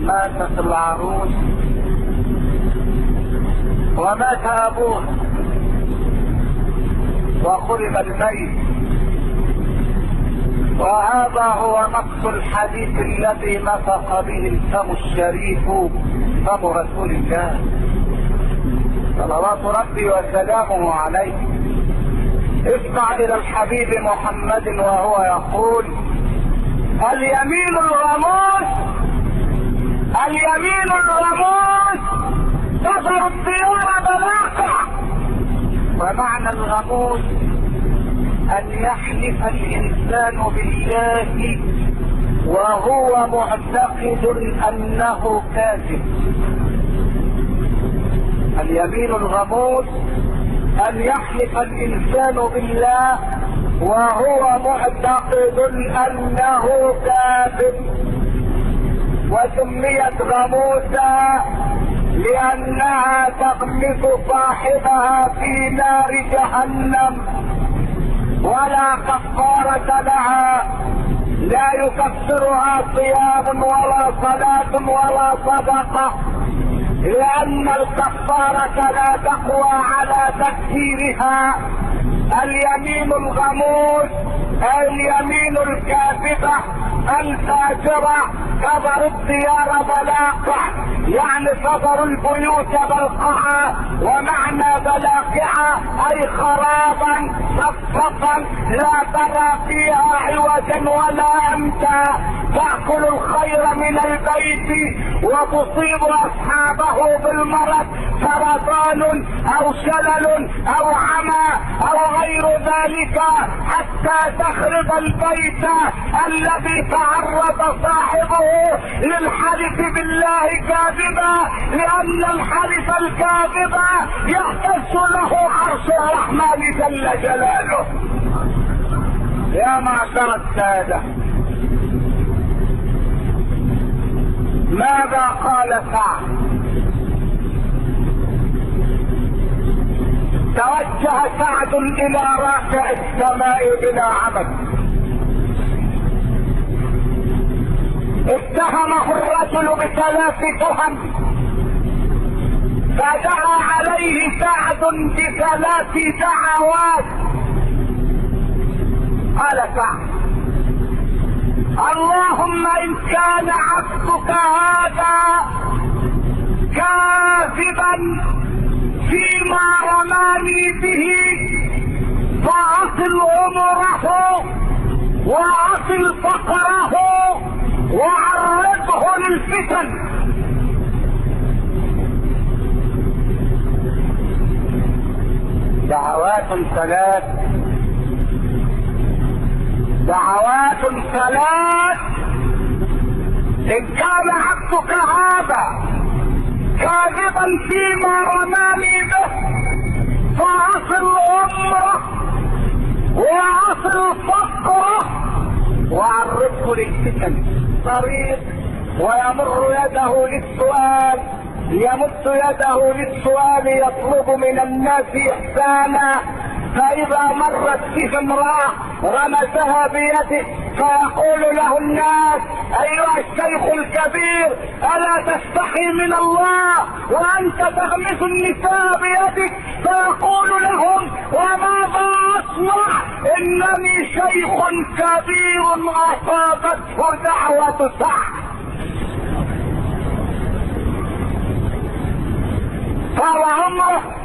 ماتت العروس ومات أبوه وخرب البيت وهذا هو نص الحديث الذي نطق به الفم الشريف فم رسول الله. صلوات ربي وسلامه عليه. اسمع إلى الحبيب محمد وهو يقول اليمين الغموس اليمين الغموس تظهر الديار بلاقع ومعنى الغموس أن يحلف الإنسان بالله وهو معتقد أنه كاذب. اليمين الغموس أن يحلف الإنسان بالله وهو معتقد أنه كاذب. وسميت غموسا لأنها تغمس صاحبها في نار جهنم. ولا كفارة لها. لا يكفرها صيام ولا صلاة ولا صدقة. لأن الكفارة لا تقوى على تكفيرها اليمين الغموس اليمين الكاذبة الفاجرة كبر الديار بلاقع يعني كبر البيوت بلقعة ومعنى بلاقعة أي خرابا صفصفا لا ترى فيها عوجا ولا أمتا. تأكل الخير من البيت وتصيب أصحابه بالمرض سرطان أو شلل أو عمى أو غير ذلك حتى تخرب البيت الذي تعرض صاحبه للحلف بالله كاذبا لأن الحلف الكاذب يهتز له عرش الرحمن جل جلاله. يا معشر السادة ماذا قال سعد؟ توجه سعد إلى رافع السماء بلا عمد. اتهمه الرجل بثلاث تهم. فدعا عليه سعد بثلاث دعوات. قال سعد اللهم إن كان عبدك هذا كاذبا فيما رماني به فأصل عمره وأصل فقره وعرضه للفتن. دعوات ثلاث. دعوات ثلاث إن كان عبدك هذا كاذبا فيما رماني به فاصل عمره واصل فقره وعرضه للفتن طريق ويمر يده للسؤال يمد يده للسؤال يطلب من الناس إحسانا. فإذا مرت به امراه رمسها بيده فيقول له الناس أيها الشيخ الكبير ألا تستحي من الله وأنت تغمس النساء بيدك؟ فيقول لهم وماذا أصنع؟ إنني شيخ كبير أصابته دعوة سعد. طال عمره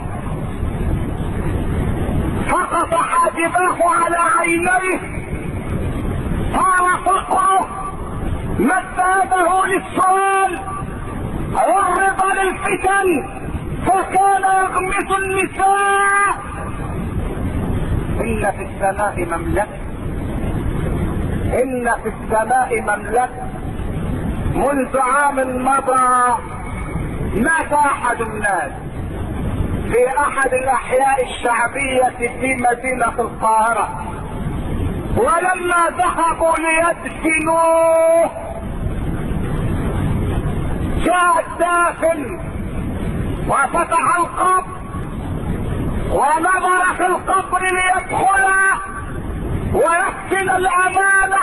سقط حاجباه على عينيه. صار فقره مد يده للسؤال؟ عرض للفتن فكان يغمس النساء. إن في السماء مملكة. إن في السماء مملكة. منذ عام مضى مات أحد الناس. في أحد الأحياء الشعبية في مدينة القاهرة. ولما ذهبوا ليدفنوه جاء الدافن وفتح القبر ونظر في القبر ليدخل ويحسن الأمانة.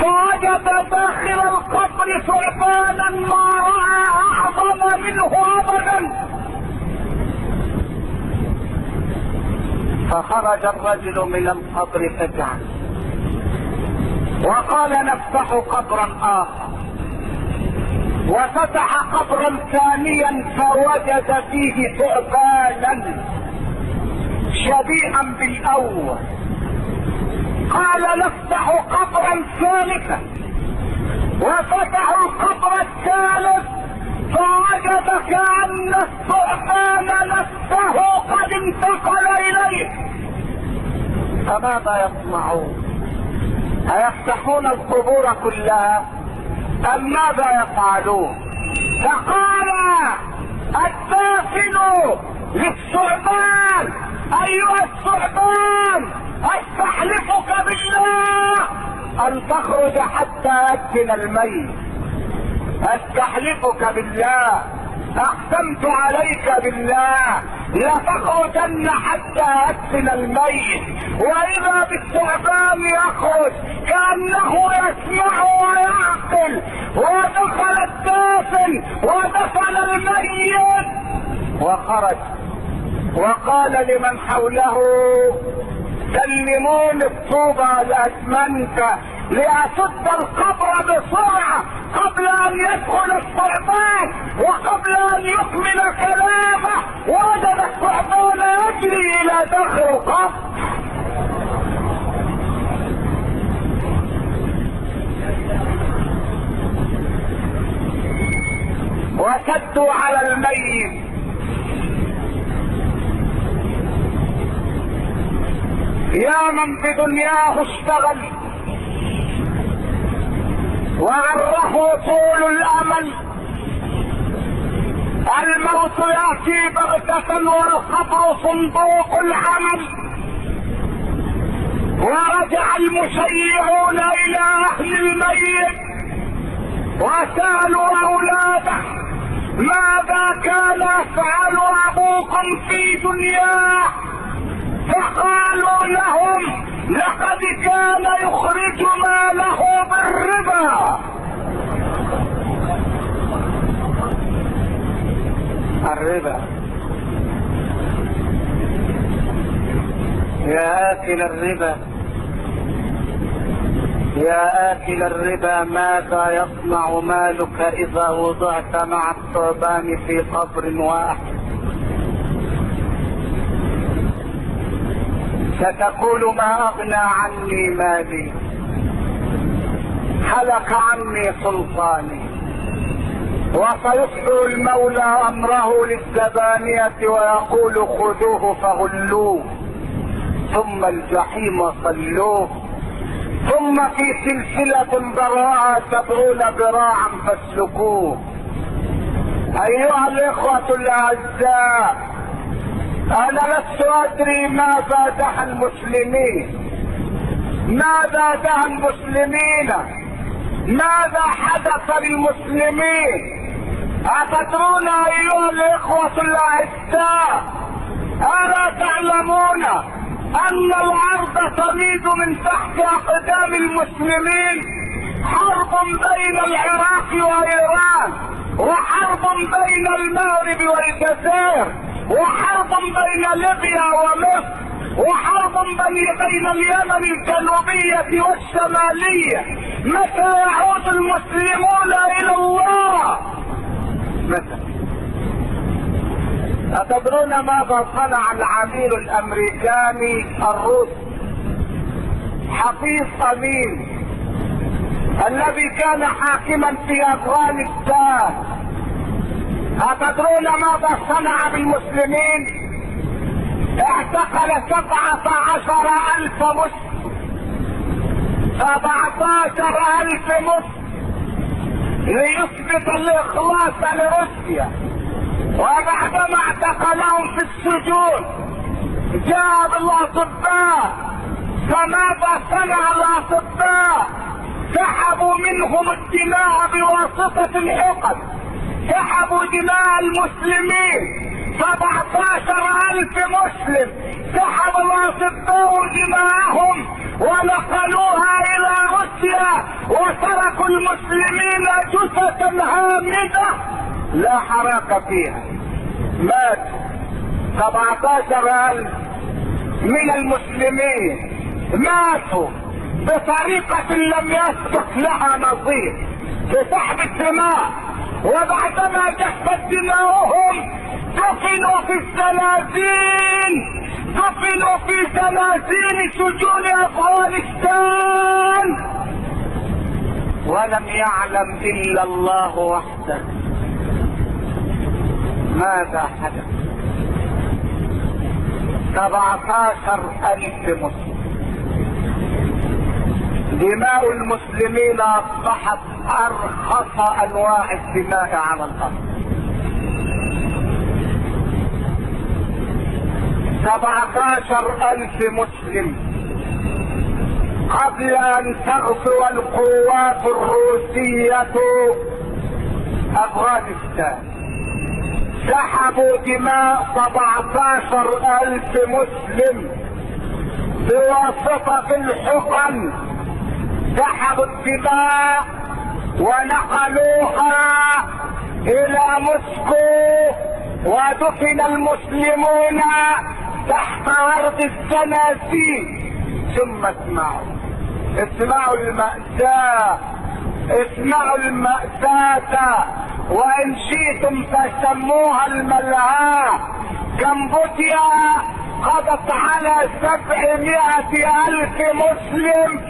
فوجد داخل القبر ثعبانا ما رأى أعظم منه ابدا. فخرج الرجل من القبر فجعا وقال نفتح قبرا آخر. وفتح قبرا ثانيا فوجد فيه ثعبانا شبيها بالأول. قال نفتح قبرا ثالثا. وفتحوا القبر الثالث فوجد كأن الثعبان نفسه قد انتقل إليه فماذا يصنعون؟ أيفتحون القبور كلها أم ماذا يفعلون؟ فقال الدافن للثعبان أيها الثعبان أستحلفك بالله. أن تخرج حتى أدفن الميت. أستحلفك بالله. أقسمت عليك بالله. لتخرجن حتى أدفن الميت. وإذا بالثعبان يخرج كأنه يسمع ويعقل. ودخل الدافن ودفن الميت. وخرج. وقال لمن حوله سلموني الطوبة الاسمنت لاسد القبر بسرعة قبل أن يدخل الثعبان وقبل أن يكمل كلامه. وجد الثعبان يجري إلى داخل القبر. وسدوا على الميت. يا من بدنياه اشتغل. وغره طول الأمل. الموت يأتي بغتة والقبر صندوق العمل. ورجع المشيعون إلى أهل الميت. وسألوا أولاده ماذا كان يفعل أبوكم في دنياه؟ فقالوا لهم لقد كان يخرج ماله بالربا. الربا. يا آكل الربا. يا آكل الربا ماذا يصنع مالك إذا وضعت مع الثعبان في قبر واحد؟ ستقول ما أغنى عني مالي؟ حلق عني سلطاني. وسيصدر المولى أمره للزبانية ويقول خذوه فغلوه. ثم الجحيم صلوه. ثم في سلسلة ضراء سبعون ذراعا فاسلكوه. أيها الإخوة الأعزاء أنا لست أدري ماذا دعا المسلمين. ماذا دعا المسلمين؟ ماذا حدث للمسلمين أتدرون أيها الإخوة الأعزاء ألا تعلمون أن الأرض تميد من تحت أقدام المسلمين. حرب بين العراق وإيران وحرب بين المغرب والجزائر. وحرب بين ليبيا ومصر وحرب بين اليمن الجنوبية والشمالية. متى يعود المسلمون إلى الله؟ متى؟ أتدرون ماذا صنع العميل الأمريكاني الروسي حفيظ أمين الذي كان حاكما في أفغانستان؟ أتدرون ماذا صنع بالمسلمين؟ اعتقل سبعة عشر ألف مسلم سبعة عشر ألف مسلم ليثبت الإخلاص لروسيا. وبعدما اعتقلهم في السجون جاء بالاطباء فماذا صنع الأطباء؟ سحبوا منهم الدماء بواسطة الحقن سحبوا دماء المسلمين. 17 ألف مسلم سحب الأطباء دماءهم ونقلوها إلى روسيا وتركوا المسلمين جثثا هامدة. لا حراك فيها. مات. 17 ألف من المسلمين ماتوا بطريقة لم يسبق لها نظير. بسحب الدماء وبعدما جفت دماؤهم دفنوا في الزنازين دفنوا في زنازين سجون أفغانستان. ولم يعلم إلا الله وحده. ماذا حدث؟ سبعتاشر الف مسلم دماء المسلمين أصبحت أرخص أنواع الدماء على الأرض. سبعتاشر ألف مسلم. قبل أن تغزو القوات الروسية أفغانستان سحبوا دماء سبعتاشر ألف مسلم. بواسطة الحقن سحبوا الدماء ونقلوها إلى موسكو ودفن المسلمون تحت ارض السناسين. ثم اسمعوا. اسمعوا المأساة. اسمعوا المأساة. وإن شئتم فسموها الملعاة. كمبوديا قضت على سبعمائة ألف مسلم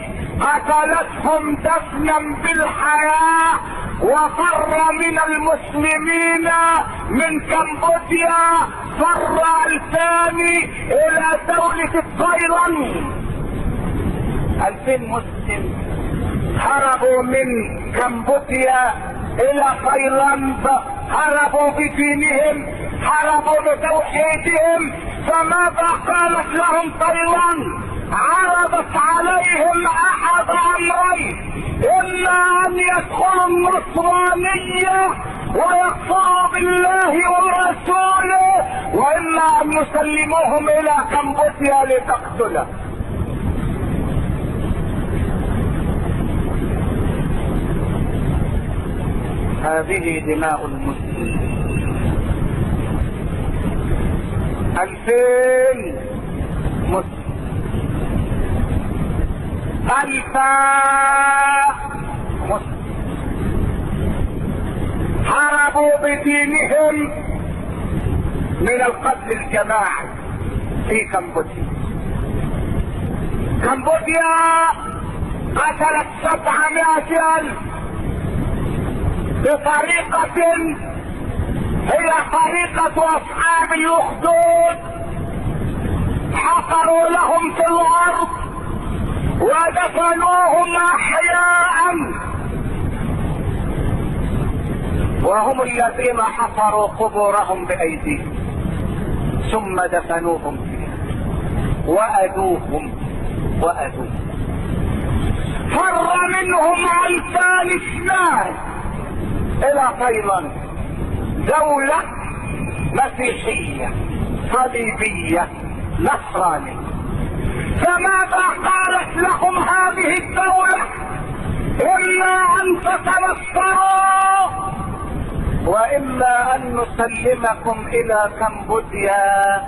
قتلتهم دفنا بالحياة وفر من المسلمين من كمبوديا فر الثاني إلى دولة تايلاند ألفين مسلم هربوا من كمبوديا إلى تايلاند هربوا بدينهم هربوا بتوحيدهم فماذا قالت لهم تايلاند عرضت عليهم أحد أمرين. إما أن يدخلوا النصرانية ويكفروا بالله ورسوله وإما أن يسلموهم إلى كمبوديا لتقتله. هذه دماء المسلمين. ألفين. مسلم ألفا مسلم هربوا بدينهم من القتل الجماعي في كمبوديا. كمبوديا قتلت سبعمائة ألف بطريقة هي طريقة أصحاب الأخدود حفروا لهم في الأرض ودفنوهم أحياء. وهم الذين حفروا قبورهم بأيديهم ثم دفنوهم فيها. وادوهم وادوهم فر منهم الفان اثنان إلى تايلاند دولة مسيحية صليبية نصرانية. فماذا قالت لهم هذه الدولة إما أن تتنصروا وإما أن نسلمكم إلى كمبوديا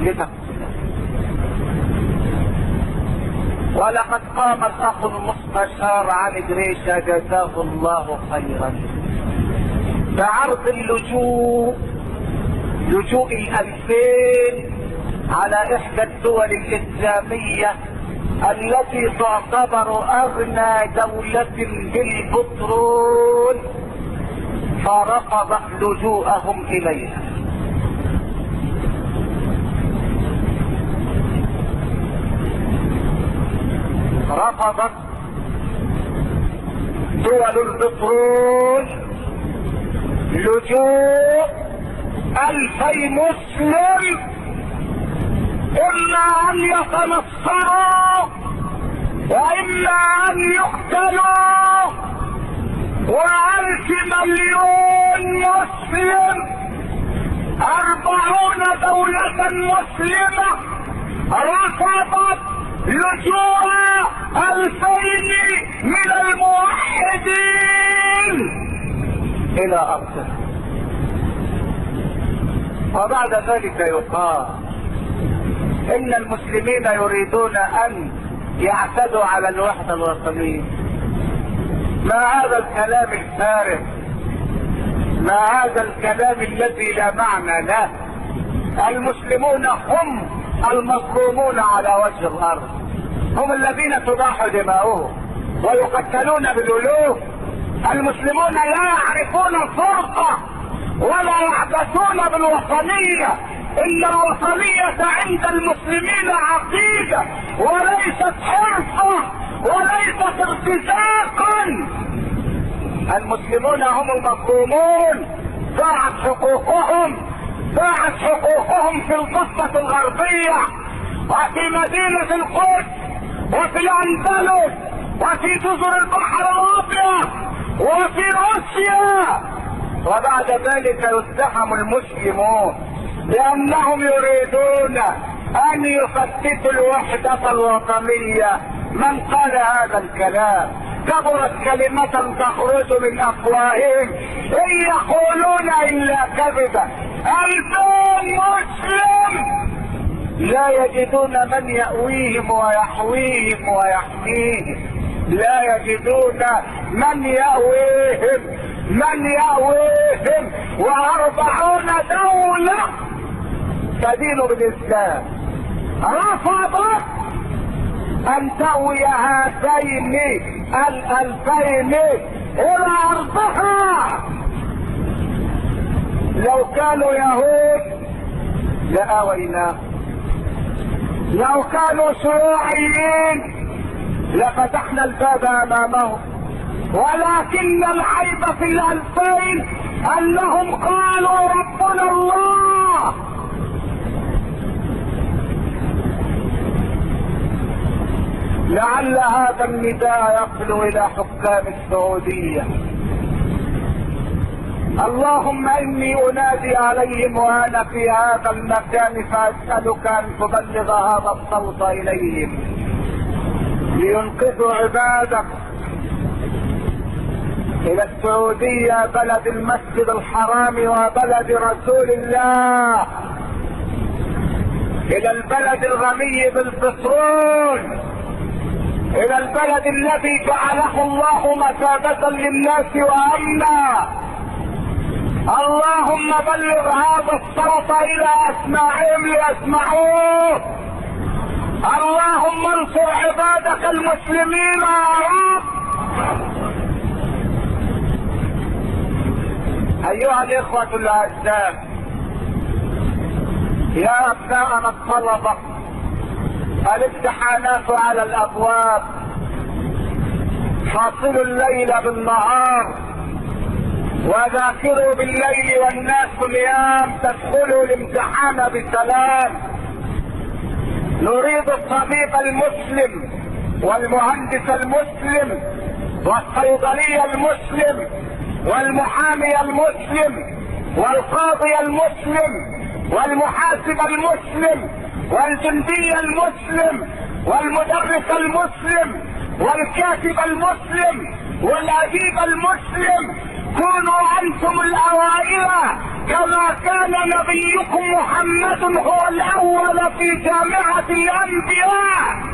لتقتلوا. ولقد قام الأخ المستشار علي جريشة جزاه الله خيرا. بعرض اللجوء لجوء الألفين على إحدى الدول الإسلامية التي تعتبر أغنى دولة بالبترول فرفضت لجوءهم إليها. رفضت دول البترول لجوء الفي مسلم اما أن يتنصروا واما أن يقتلوا. وألف مليون مسلم. أربعون دولة مسلمة. رفضت لجوء ألفين من الموحدين. إلى أرضه. وبعد ذلك يقال إن المسلمين يريدون أن يعتدوا على الوحدة الوطنية. ما هذا الكلام الفارغ؟ ما هذا الكلام الذي لا معنى له؟ المسلمون هم المظلومون على وجه الأرض. هم الذين تضاح دماؤهم ويقتلون بالألوف المسلمون لا يعرفون الفرقة ولا يعبثون بالوطنية إن الوطنية عند المسلمين عقيدة وليست حرفة وليست ارتزاقا. المسلمون هم المظلومون ضاعت حقوقهم ضاعت حقوقهم في القصة الغربية وفي مدينة القدس وفي الأندلس وفي جزر البحر الأبيض. وفي روسيا! وبعد ذلك يزدحم المسلمون لأنهم يريدون أن يفتتوا الوحدة الوطنية. من قال هذا الكلام؟ كبرت كلمة تخرج من أفواههم. إن يقولون إلا كذبا. الفين مسلم! لا يجدون من يأويهم ويحويهم ويحميهم. لا يجدون من يأويهم من يأويهم. وأربعون دولة تدين بالإسلام. رفضت أن تأوي هاتين الألفين إلى أرضها لو كانوا يهود لآويناهم لو كانوا شيوعيين لفتحنا الباب امامهم ولكن العيب في الألفين أنهم قالوا ربنا الله. لعل هذا النداء يصل إلى حكام السعودية. اللهم إني أنادي عليهم وأنا في هذا المكان فأسألك أن تبلغ هذا الصوت إليهم. لينقذوا عبادك. إلى السعودية بلد المسجد الحرام وبلد رسول الله. إلى البلد الغني بالبترول. إلى البلد الذي جعله الله مثابة للناس وأمنا. اللهم بلغ هذا الصوت إلى أسماعهم ليسمعوه. اللهم انصر عبادك المسلمين يا رب. أيها الإخوة الأعزاء يا أبناءنا الطلبة الامتحانات على الأبواب حاصلوا الليل بالنهار وذاكروا بالليل والناس نيام تدخلوا الامتحان بسلام. نريد الطبيب المسلم والمهندس المسلم والصيدلي المسلم والمحامي المسلم والقاضي المسلم والمحاسب المسلم والجندي المسلم والمدرس المسلم والكاتب المسلم والأديب المسلم كونوا أنتم الأوائل كما كان نبيكم محمد هو الأول في جامعة الأنبياء.